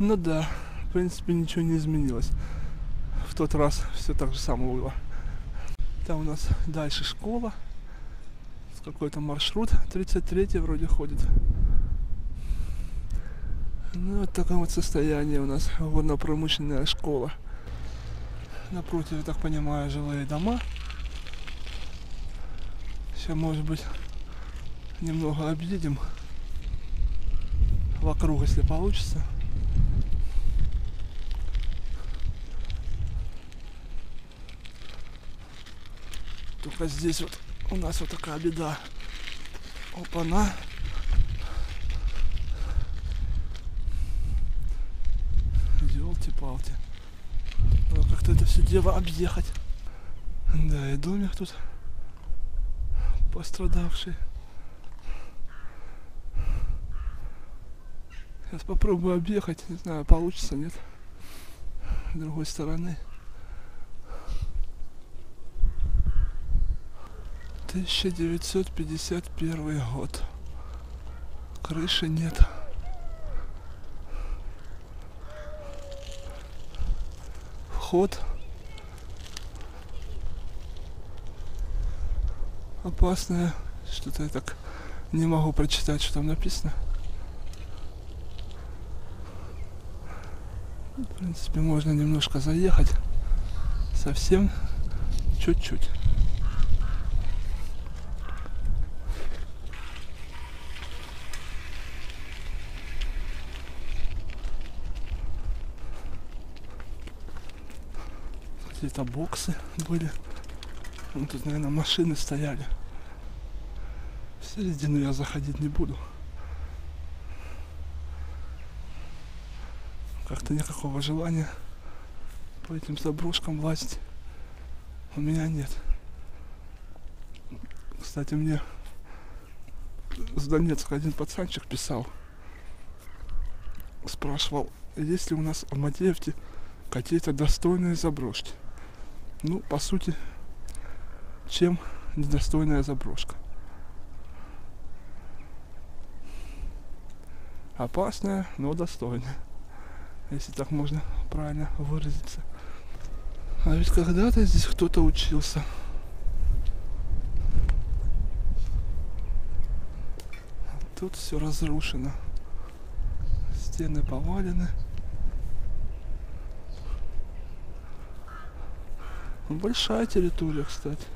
Ну да, в принципе ничего не изменилось. В тот раз все так же самое было. Там у нас дальше школа. Какой-то маршрут 33 вроде ходит. Ну, вот такое вот состояние у нас водно-промышленная школа. Напротив, я так понимаю, жилые дома. Сейчас, может быть, немного объедем вокруг, если получится. Только здесь вот у нас вот такая беда. Опа-на. Елки-палки. Надо как-то это все дело объехать. Да, и домик тут пострадавший. Сейчас попробую объехать, не знаю, получится, нет. С другой стороны. 1951 год. Крыши нет. Вход. Опасное. Что-то я так не могу прочитать, что там написано. В принципе, можно немножко заехать. Совсем чуть-чуть. Какие-то боксы были. Вон тут, наверное, машины стояли. В середину я заходить не буду. Как-то никакого желания по этим заброшкам лазить у меня нет. Кстати, мне с Донецка один пацанчик писал. Спрашивал, есть ли у нас в Мадеевке какие-то достойные заброшки. Ну, по сути, чем недостойная заброшка. Опасная, но достойная. Если так можно правильно выразиться. А ведь когда-то здесь кто-то учился. Тут все разрушено. Стены повалены. Большая территория, кстати.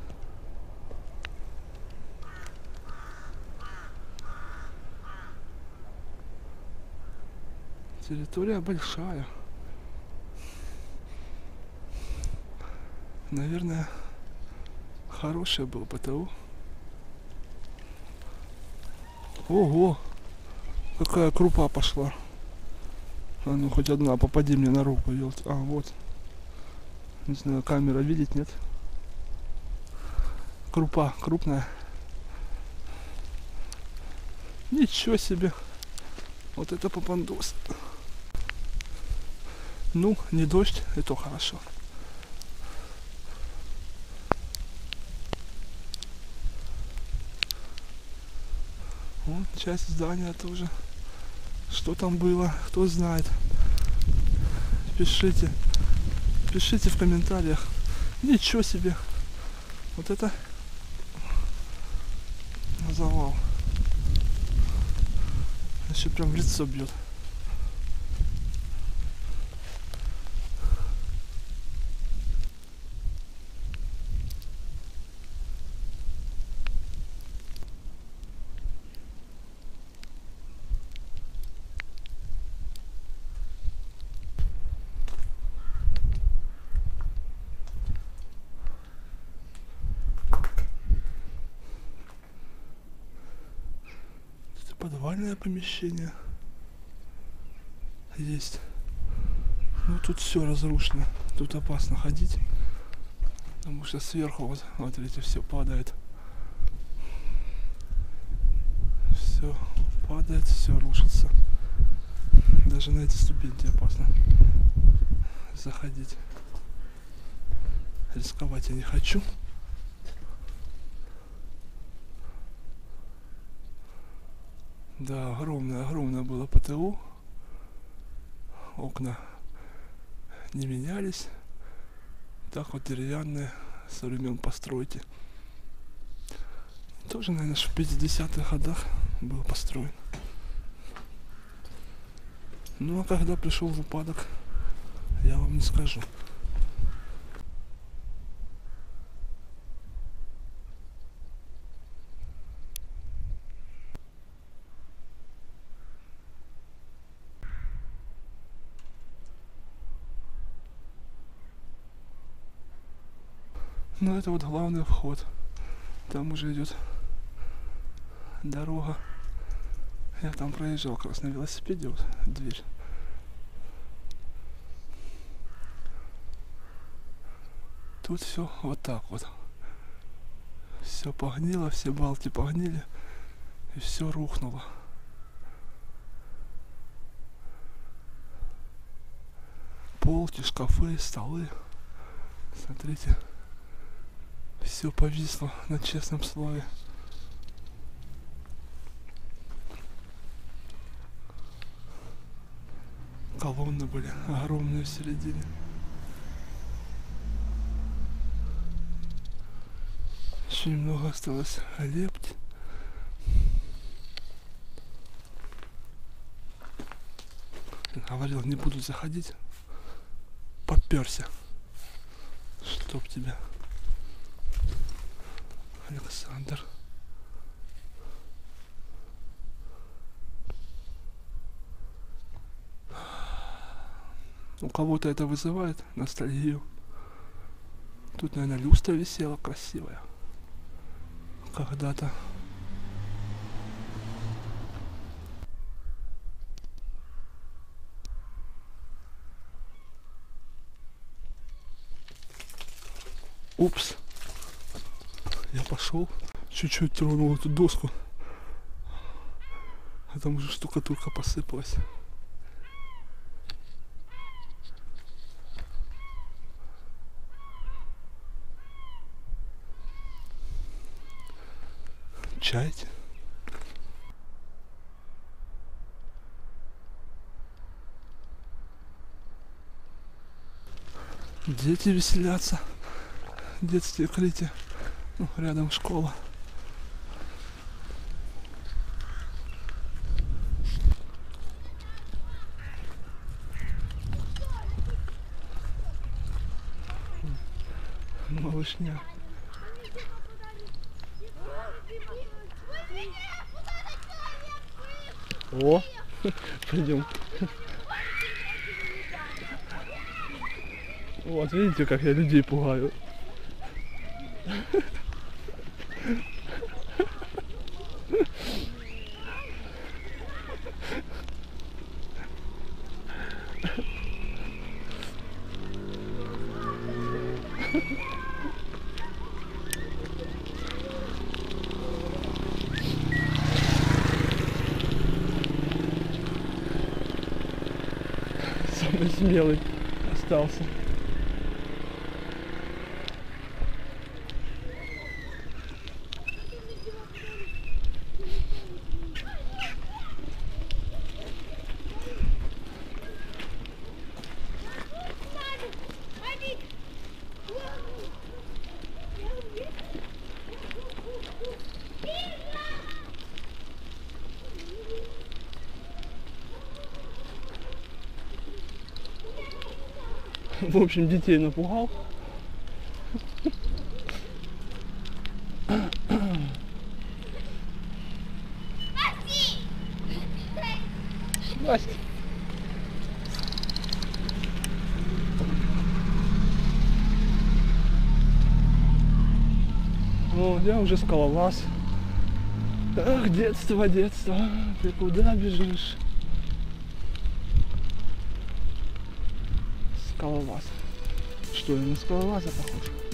Территория большая. Наверное, хорошее было ПТУ. Ого! Какая крупа пошла. А ну хоть одна, попади мне на руку, елки. А, вот. Не знаю, камера видит, нет? Крупа крупная. Ничего себе. Вот это попандос. Ну, не дождь, это хорошо. Вот часть здания тоже. Что там было, кто знает. Пишите. Пишите в комментариях. Ничего себе. Вот это завал. Еще прям в лицо бьет. Подвальное помещение есть. Ну тут все разрушено. Тут опасно ходить. Потому что сверху вот, вот видите, все падает. Все падает, все рушится. Даже на эти ступеньки опасно заходить. Рисковать я не хочу. Да, огромное, огромное было ПТУ. окна не менялись. Так вот деревянные со времен постройки. Тоже, наверное, в 50-х годах был построен. Ну а когда пришел в упадок, я вам не скажу. Ну это вот главный вход. Там уже идет дорога. Я там проезжал как раз на велосипеде, вот дверь. Тут все вот так вот. Все погнило, все балки погнили. И все рухнуло. Полки, шкафы, столы. Смотрите. Все повисло на честном слове. Колонны были огромные в середине. Еще немного осталось лепти. Говорил, не буду заходить. Поперся. Чтоб тебя. Александр. У кого-то это вызывает ностальгию. Тут, наверное, люстра висела красивая. Когда-то. Упс. Я пошел, чуть-чуть тронул эту доску. А там уже штукатурка посыпалась. Чайте. Дети веселятся. Детские крики. Ну, рядом школа. Малышня. О, пойдем. Вот видите, как я людей пугаю. Самый смелый остался. В общем, детей напугал. Настя. Ну, я уже скалолаз. Ах, детство, детство, ты куда бежишь? Скалолаз. Что, я на скалолаза похож?